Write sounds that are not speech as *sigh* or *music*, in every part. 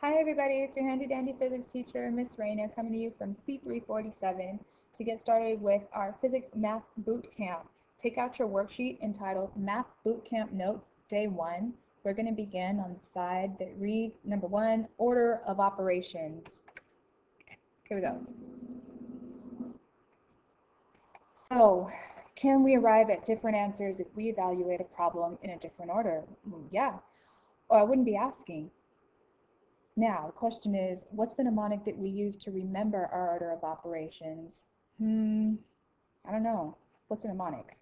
Hi everybody, it's your handy dandy physics teacher, Miss Reyna, coming to you from C347 to get started with our Physics Math Boot Camp. Take out your worksheet entitled Math Boot Camp Notes, Day 1. We're going to begin on the side that reads, number one, order of operations. Here we go. So, can we arrive at different answers if we evaluate a problem in a different order? Yeah, or I wouldn't be asking. Now, the question is, what's the mnemonic that we use to remember our order of operations? Hmm, I don't know. What's a mnemonic?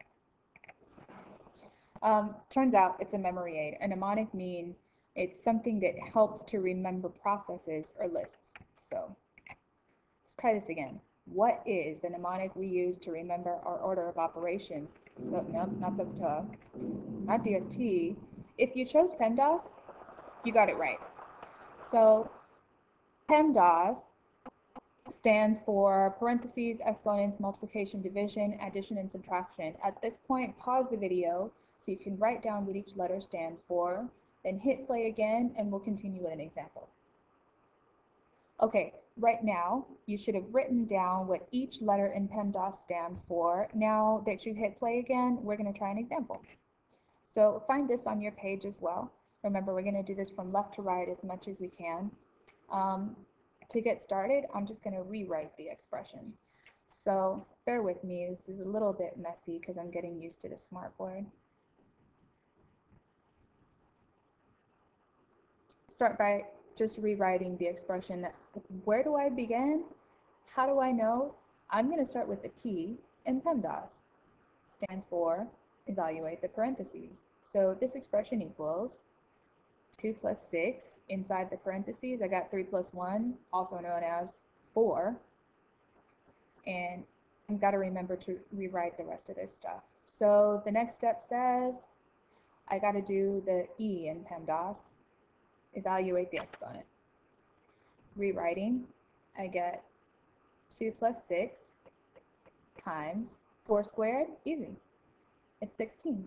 Um, turns out it's a memory aid. A mnemonic means it's something that helps to remember processes or lists. So let's try this again. What is the mnemonic we use to remember our order of operations? So no, it's not SOHCAHTOA, not DST. If you chose PEMDAS, you got it right. So PEMDAS stands for parentheses, exponents, multiplication, division, addition, and subtraction. At this point, pause the video so you can write down what each letter stands for, then hit play again, and we'll continue with an example. Okay, right now, you should have written down what each letter in PEMDAS stands for. Now that you hit play again, we're going to try an example. So find this on your page as well. Remember, we're going to do this from left to right as much as we can. Um, to get started, I'm just going to rewrite the expression. So bear with me, this is a little bit messy because I'm getting used to the smartboard. Start by just rewriting the expression. Where do I begin? How do I know? I'm going to start with the key in PEMDAS. Stands for evaluate the parentheses. So this expression equals 2 plus 6. Inside the parentheses, I got 3 plus 1, also known as 4. And I've got to remember to rewrite the rest of this stuff. So the next step says I got to do the E in PEMDAS, evaluate the exponent. Rewriting, I get 2 plus 6 times 4 squared, easy. It's 16.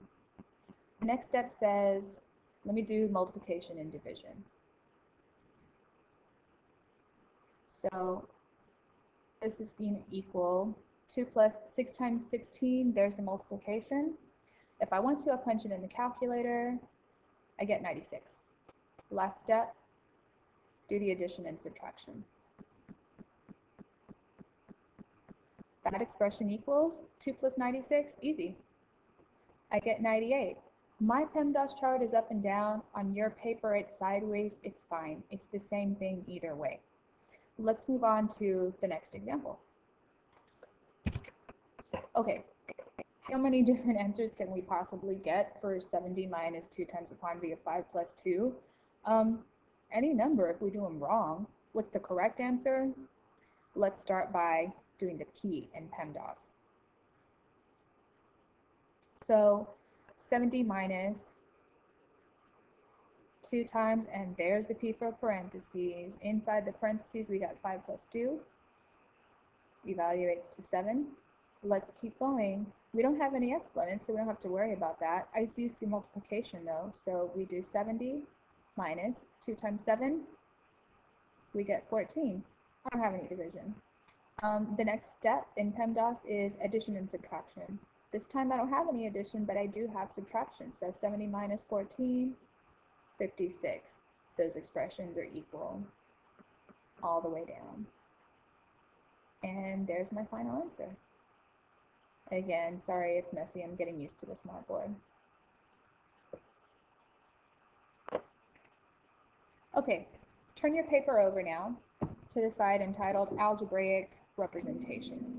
The next step says let me do multiplication and division. So this is going to equal 2 plus 6 times 16. There's the multiplication. If I want to, I punch it in the calculator. I get 96. Last step, do the addition and subtraction. That expression equals 2 plus 96, easy. I get 98. My PEMDAS chart is up and down. On your paper, it's sideways. It's fine. It's the same thing either way. Let's move on to the next example. Okay, how many *laughs* different answers can we possibly get for 70 minus 2 times the quantity of 5 plus 2? Um, any number if we do them wrong. What's the correct answer? Let's start by doing the key in PEMDAS. So 70 minus 2 times, and there's the p for parentheses. Inside the parentheses, we got 5 plus 2. Evaluates to 7. Let's keep going. We don't have any exponents, so we don't have to worry about that. I do see multiplication, though, so we do 70 minus 2 times 7. We get 14. I don't have any division. Um, the next step in PEMDAS is addition and subtraction. This time I don't have any addition, but I do have subtraction. So 70 minus 14, 56. Those expressions are equal all the way down. And there's my final answer. Again, sorry it's messy. I'm getting used to the smartboard. Okay, turn your paper over now to the side entitled Algebraic Representations.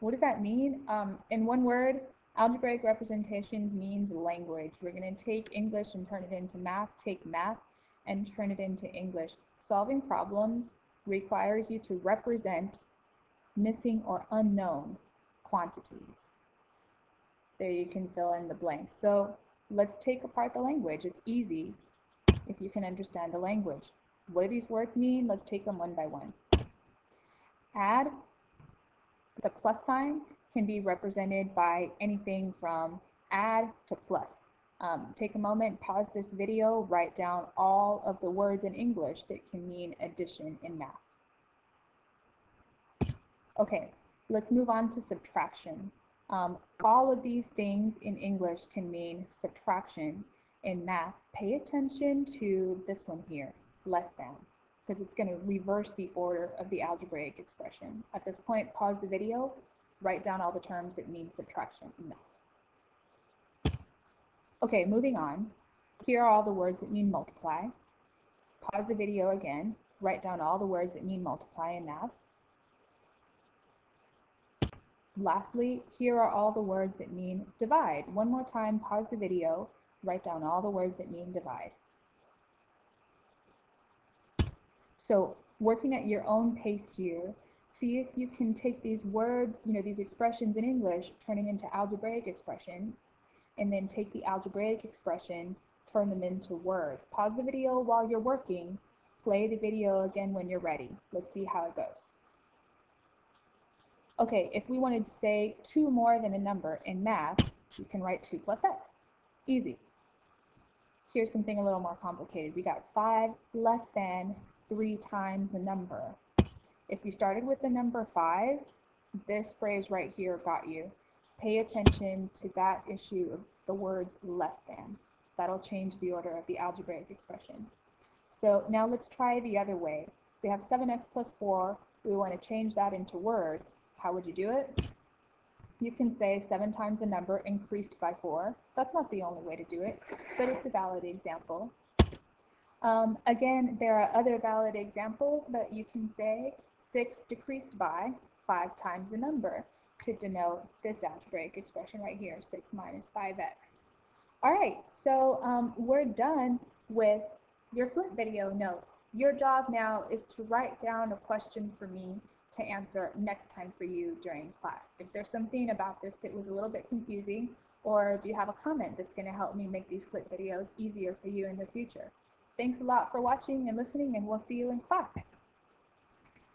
What does that mean? Um, in one word, algebraic representations means language. We're going to take English and turn it into math, take math and turn it into English. Solving problems requires you to represent missing or unknown quantities. There you can fill in the blanks. So let's take apart the language. It's easy if you can understand the language. What do these words mean? Let's take them one by one. Add the plus sign can be represented by anything from add to plus. Um, take a moment, pause this video, write down all of the words in English that can mean addition in math. Okay, let's move on to subtraction. Um, all of these things in English can mean subtraction. In math, pay attention to this one here, less than, because it's going to reverse the order of the algebraic expression. At this point, pause the video, write down all the terms that mean subtraction math. Okay, moving on. Here are all the words that mean multiply. Pause the video again, write down all the words that mean multiply in math. Lastly, here are all the words that mean divide. One more time, pause the video, write down all the words that mean divide. So working at your own pace here, see if you can take these words, you know, these expressions in English, turn them into algebraic expressions, and then take the algebraic expressions, turn them into words. Pause the video while you're working, play the video again when you're ready. Let's see how it goes. Okay, if we wanted to say 2 more than a number in math, we can write 2 plus x. Easy. Here's something a little more complicated. We got 5 less than 3 times a number. If you started with the number 5, this phrase right here got you. Pay attention to that issue of the words less than. That'll change the order of the algebraic expression. So now let's try the other way. We have 7x plus 4. We want to change that into words. How would you do it? You can say 7 times a number increased by 4. That's not the only way to do it, but it's a valid example. Um, again, there are other valid examples, but you can say 6 decreased by 5 times the number to denote this algebraic expression right here, 6 minus 5x. All right, so um, we're done with your flip video notes. Your job now is to write down a question for me to answer next time for you during class. Is there something about this that was a little bit confusing or do you have a comment that's going to help me make these flip videos easier for you in the future? Thanks a lot for watching and listening and we'll see you in class.